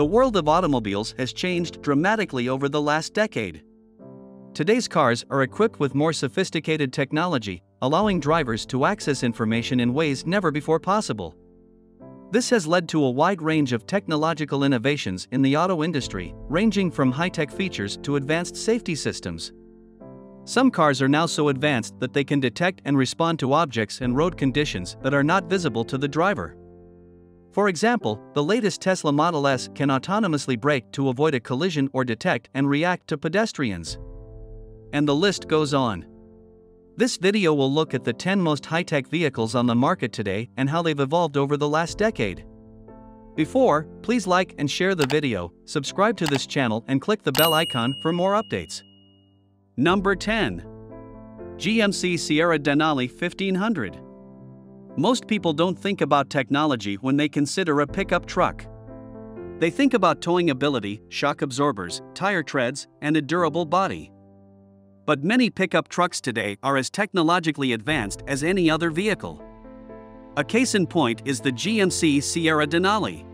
The world of automobiles has changed dramatically over the last decade. Today's cars are equipped with more sophisticated technology, allowing drivers to access information in ways never before possible. This has led to a wide range of technological innovations in the auto industry, ranging from high tech features to advanced safety systems. Some cars are now so advanced that they can detect and respond to objects and road conditions that are not visible to the driver. For example, the latest Tesla Model S can autonomously brake to avoid a collision or detect and react to pedestrians. And the list goes on. This video will look at the 10 most high-tech vehicles on the market today and how they've evolved over the last decade. Before, please like and share the video, subscribe to this channel and click the bell icon for more updates. Number 10. GMC Sierra Denali 1500. Most people don't think about technology when they consider a pickup truck. They think about towing ability, shock absorbers, tire treads, and a durable body. But many pickup trucks today are as technologically advanced as any other vehicle. A case in point is the GMC Sierra Denali.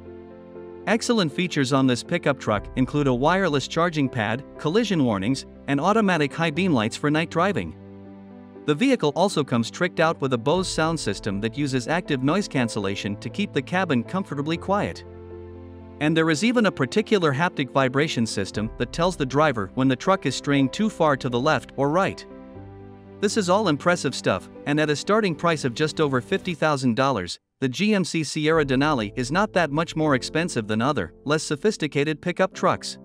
Excellent features on this pickup truck include a wireless charging pad, collision warnings, and automatic high beam lights for night driving. The vehicle also comes tricked out with a Bose sound system that uses active noise cancellation to keep the cabin comfortably quiet. And there is even a particular haptic vibration system that tells the driver when the truck is straying too far to the left or right. This is all impressive stuff, and at a starting price of just over $50,000, the GMC Sierra Denali is not that much more expensive than other, less sophisticated pickup trucks.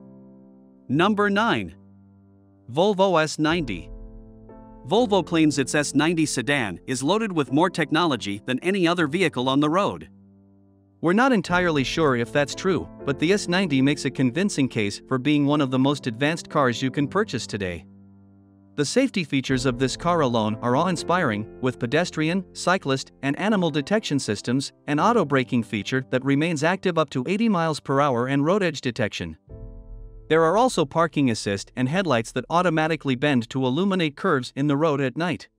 Number 9. Volvo S90. Volvo claims its S90 sedan is loaded with more technology than any other vehicle on the road. We're not entirely sure if that's true, but the S90 makes a convincing case for being one of the most advanced cars you can purchase today. The safety features of this car alone are awe-inspiring, with pedestrian, cyclist, and animal detection systems, an auto-braking feature that remains active up to 80 miles per hour and road edge detection. There are also parking assist and headlights that automatically bend to illuminate curves in the road at night.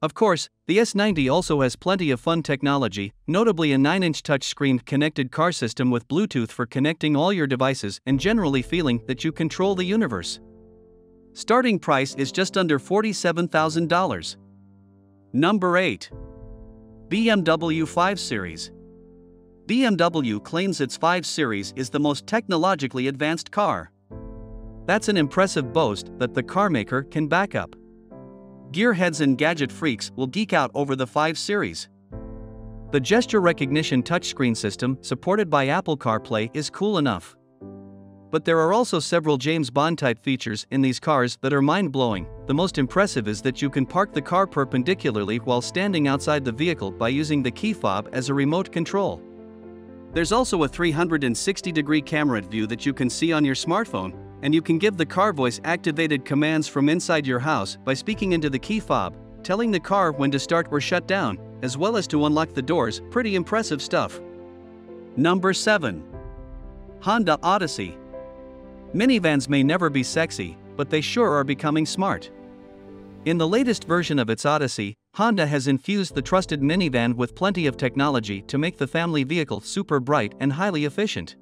Of course, the S90 also has plenty of fun technology, notably a 9-inch touchscreen connected car system with Bluetooth for connecting all your devices and generally feeling that you control the universe. Starting price is just under $47,000. Number 8. BMW 5 Series. BMW claims its 5 Series is the most technologically advanced car. That's an impressive boast that the carmaker can back up. Gearheads and gadget freaks will geek out over the 5 Series. The gesture recognition touchscreen system, supported by Apple CarPlay, is cool enough. But there are also several James Bond type features in these cars that are mind blowing. The most impressive is that you can park the car perpendicularly while standing outside the vehicle by using the key fob as a remote control. There's also a 360 degree camera view that you can see on your smartphone, and you can give the car voice activated commands from inside your house by speaking into the key fob, telling the car when to start or shut down, as well as to unlock the doors. Pretty impressive stuff. Number 7. Honda Odyssey. Minivans may never be sexy, but they sure are becoming smart. In the latest version of its Odyssey, Honda has infused the trusted minivan with plenty of technology to make the family vehicle super bright and highly efficient.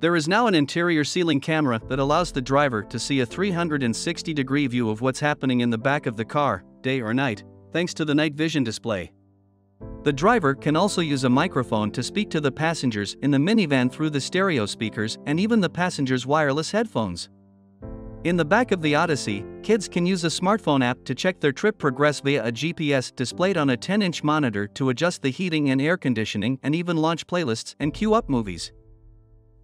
There is now an interior ceiling camera that allows the driver to see a 360 degree view of what's happening in the back of the car, day or night, thanks to the night vision display. The driver can also use a microphone to speak to the passengers in the minivan through the stereo speakers and even the passengers' wireless headphones. In the back of the Odyssey, kids can use a smartphone app to check their trip progress via a GPS displayed on a 10 inch monitor to adjust the heating and air conditioning and even launch playlists and queue up movies.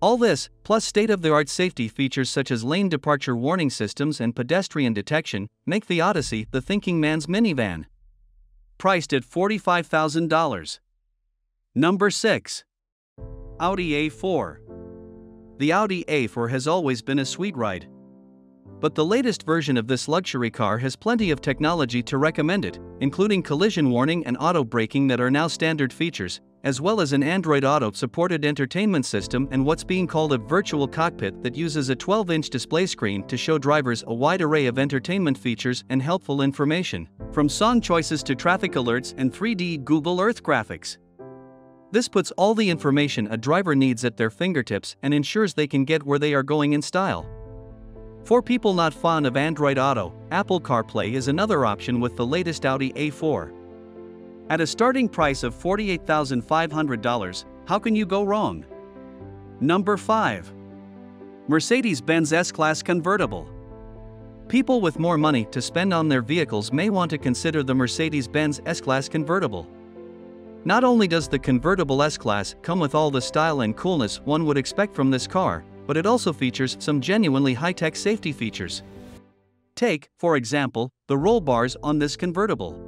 All this, plus state of the art safety features such as lane departure warning systems and pedestrian detection, make the Odyssey the thinking man's minivan priced at $45,000. Number 6. Audi A4. The Audi A4 has always been a sweet ride. But the latest version of this luxury car has plenty of technology to recommend it, including collision warning and auto braking that are now standard features, as well as an Android Auto supported entertainment system and what's being called a virtual cockpit that uses a 12 inch display screen to show drivers a wide array of entertainment features and helpful information from song choices to traffic alerts and 3D Google Earth graphics. This puts all the information a driver needs at their fingertips and ensures they can get where they are going in style. For people not fond of Android Auto, Apple CarPlay is another option with the latest Audi A4. At a starting price of $48,500, how can you go wrong? Number 5. Mercedes Benz S Class Convertible. People with more money to spend on their vehicles may want to consider the Mercedes Benz S Class Convertible. Not only does the convertible S Class come with all the style and coolness one would expect from this car, but it also features some genuinely high tech safety features. Take, for example, the roll bars on this convertible.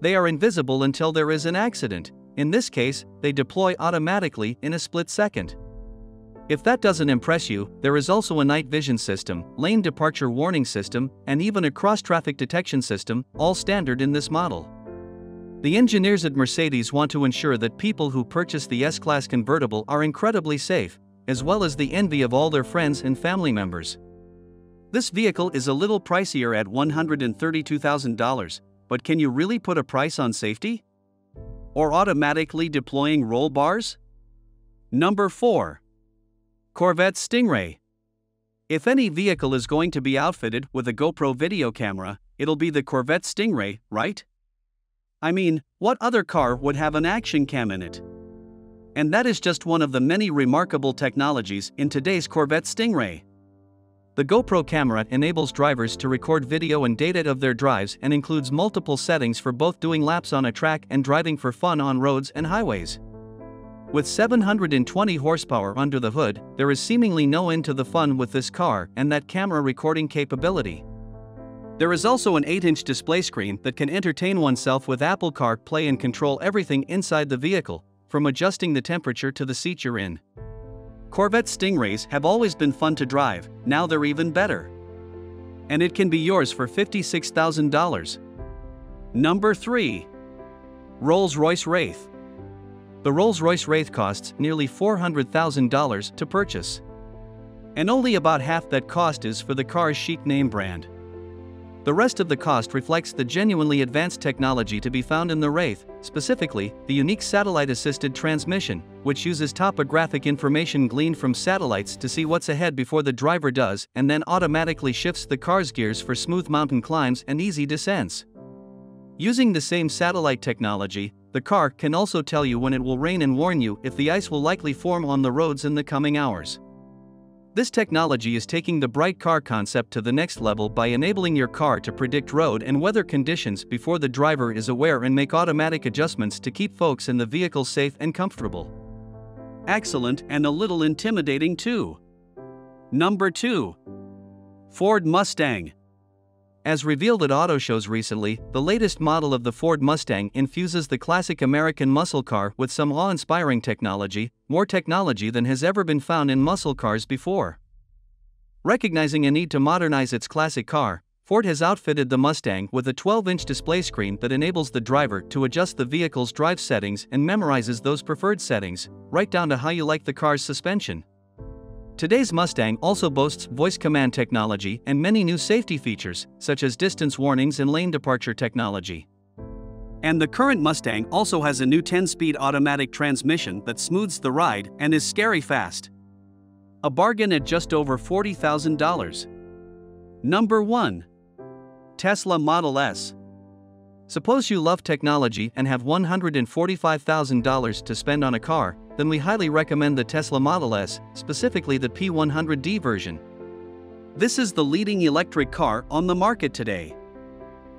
They are invisible until there is an accident, in this case, they deploy automatically in a split second. If that doesn't impress you, there is also a night vision system, lane departure warning system, and even a cross traffic detection system, all standard in this model. The engineers at Mercedes want to ensure that people who purchase the S Class convertible are incredibly safe, as well as the envy of all their friends and family members. This vehicle is a little pricier at $132,000, but can you really put a price on safety? Or automatically deploying roll bars? Number 4. Corvette Stingray. If any vehicle is going to be outfitted with a GoPro video camera, it'll be the Corvette Stingray, right? I mean, what other car would have an action cam in it? And that is just one of the many remarkable technologies in today's Corvette Stingray. The GoPro camera enables drivers to record video and data of their drives and includes multiple settings for both doing laps on a track and driving for fun on roads and highways. With 720 horsepower under the hood, there is seemingly no end to the fun with this car and that camera recording capability. There is also an 8 inch display screen that can entertain oneself with Apple CarPlay and control everything inside the vehicle, from adjusting the temperature to the seat you're in. Corvette Stingrays have always been fun to drive, now they're even better. And it can be yours for $56,000. Number 3. Rolls Royce Wraith. The Rolls Royce Wraith costs nearly $400,000 to purchase. And only about half that cost is for the car's chic name brand. The rest of the cost reflects the genuinely advanced technology to be found in the Wraith, specifically, the unique satellite assisted transmission, which uses topographic information gleaned from satellites to see what's ahead before the driver does and then automatically shifts the car's gears for smooth mountain climbs and easy descents. Using the same satellite technology, the car can also tell you when it will rain and warn you if the ice will likely form on the roads in the coming hours. This technology is taking the bright car concept to the next level by enabling your car to predict road and weather conditions before the driver is aware and make automatic adjustments to keep folks in the vehicle safe and comfortable. Excellent and a little intimidating too. Number 2. Ford Mustang. As revealed at auto shows recently, the latest model of the Ford Mustang infuses the classic American muscle car with some awe inspiring technology, more technology than has ever been found in muscle cars before. Recognizing a need to modernize its classic car, Ford has outfitted the Mustang with a 12 inch display screen that enables the driver to adjust the vehicle's drive settings and memorizes those preferred settings, right down to how you like the car's suspension. Today's Mustang also boasts voice command technology and many new safety features, such as distance warnings and lane departure technology. And the current Mustang also has a new 10 speed automatic transmission that smooths the ride and is scary fast. A bargain at just over $40,000. Number 1 Tesla Model S. Suppose you love technology and have $145,000 to spend on a car, then we highly recommend the Tesla Model S, specifically the P100D version. This is the leading electric car on the market today.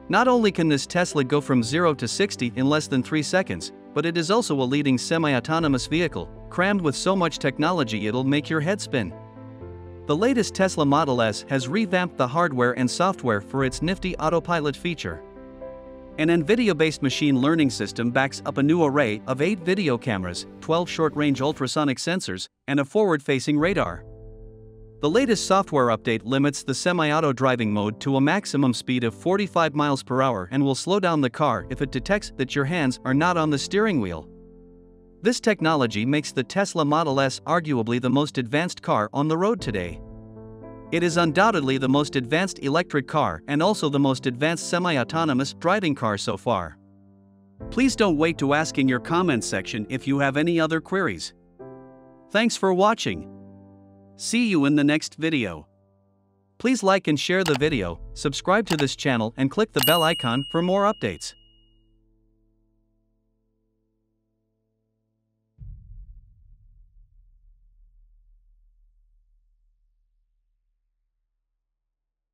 Not only can this Tesla go from 0 to 60 in less than 3 seconds, but it is also a leading semi-autonomous vehicle, crammed with so much technology it'll make your head spin. The latest Tesla Model S has revamped the hardware and software for its nifty autopilot feature. An NVIDIA-based machine learning system backs up a new array of 8 video cameras, 12 short-range ultrasonic sensors, and a forward-facing radar. The latest software update limits the semi-auto driving mode to a maximum speed of 45 miles per hour and will slow down the car if it detects that your hands are not on the steering wheel. This technology makes the Tesla Model S arguably the most advanced car on the road today. It is undoubtedly the most advanced electric car and also the most advanced semi-autonomous driving car so far. Please don't wait to ask in your comments section if you have any other queries. Thanks for watching. See you in the next video. Please like and share the video, subscribe to this channel and click the bell icon for more updates.